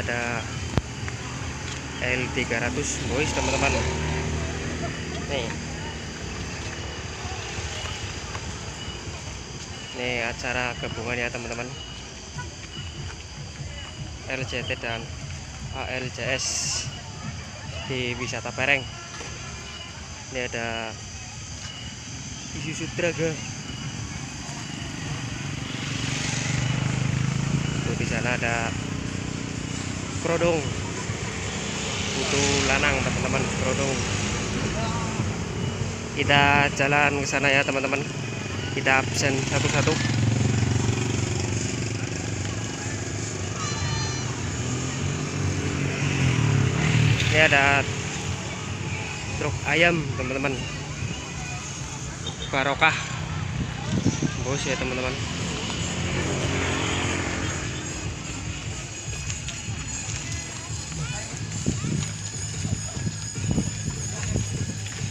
ada L300 boys teman-teman. Nih. Ini acara gabungan ya teman-teman. LCT dan ALCS di wisata Pereng. Ini ada Isuzu Draga. Tuh, di sana ada Krodong Putu Lanang teman-teman Krodong kita jalan ke sana ya teman-teman. Kita absen satu-satu. Ini ada truk ayam teman-teman. Barokah. Bos ya teman-teman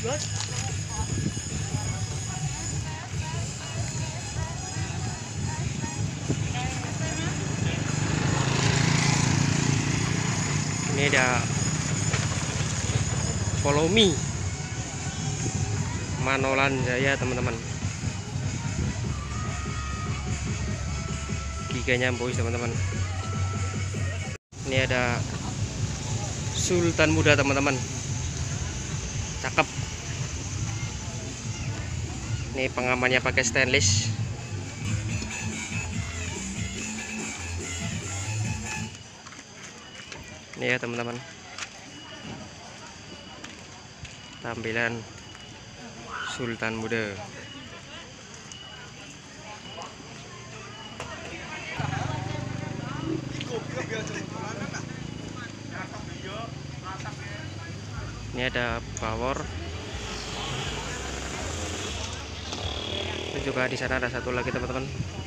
ini ada follow me. Manolan Jaya teman-teman. Giganya boys teman-teman. Ini ada Sultan Muda teman-teman. Cakep ini pengamannya pakai stainless. Ini ya teman-teman. Tampilan Sultan Muda. Ini ada power juga di sana ada satu lagi teman-teman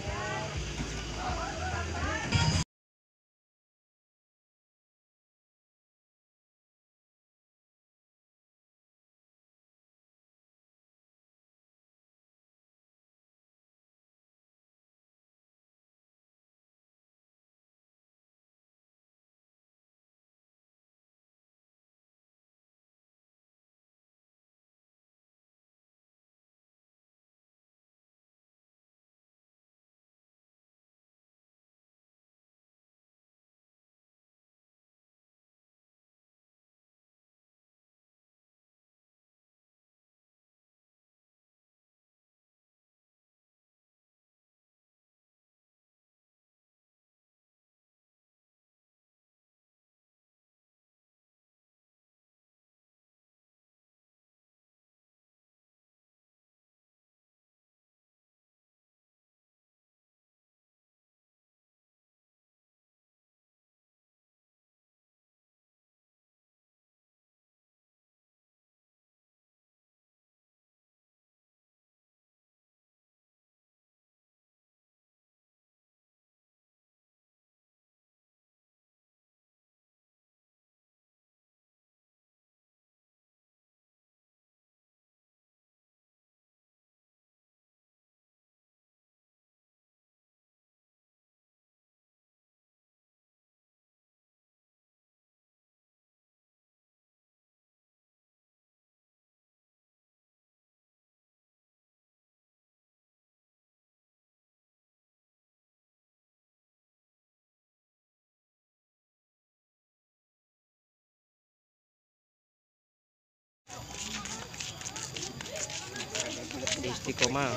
istiqomah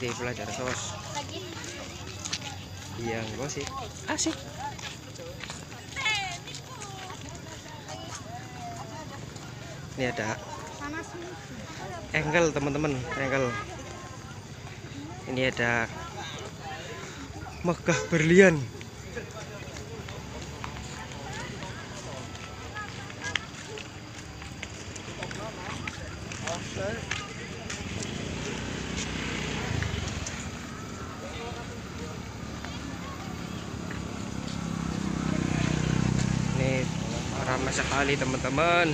di belajar sos yang gosip asik ini ada angle teman-teman angle ini ada megah berlian ini ramai sekali teman-teman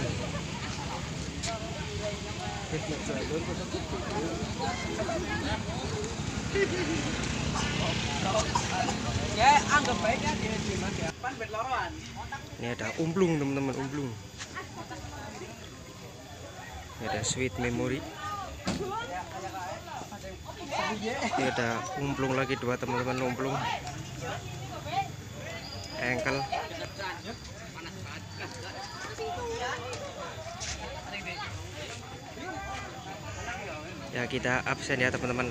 Ya, anggap dia Mas ya. Ini ada umplung teman-teman, umplung. Ini ada sweet memory. Ini ada umplung lagi dua teman-teman umplung. Engkel. Ya kita absen ya teman-teman.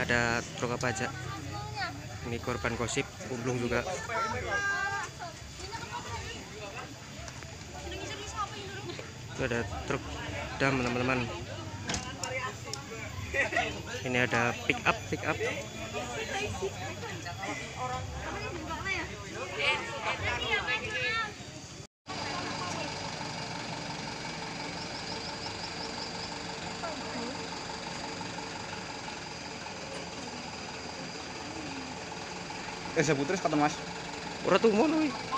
Ada truk apa aja? Ini korban gosip, umplung juga. Itu ada truk dam teman-teman. Ini ada pick up, pick up. Eh sebutir kata mas. Ora tuh mono iki.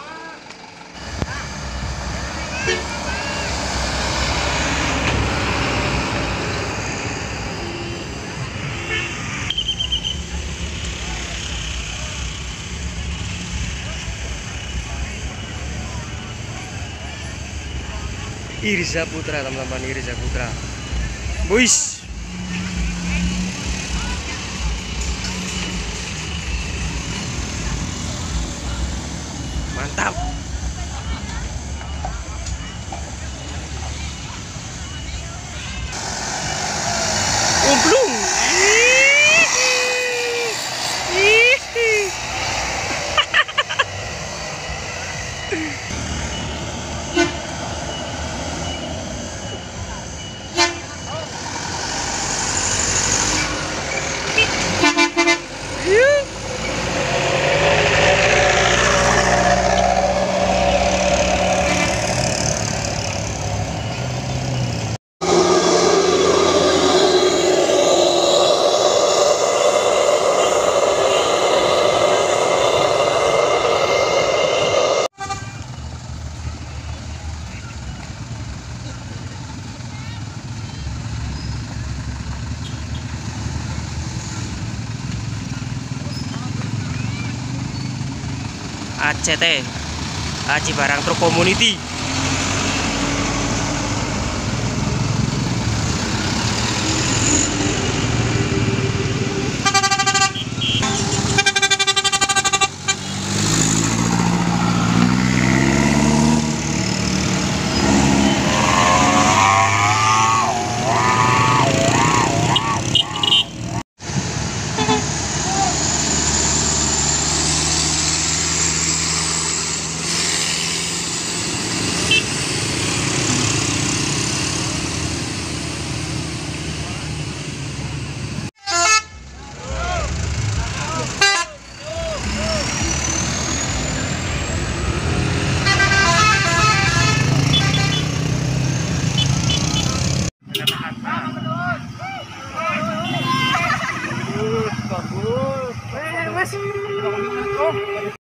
Irza Putra teman-teman Irza Putra Boys Mantap Umplung ACT Aci Barang Truk Community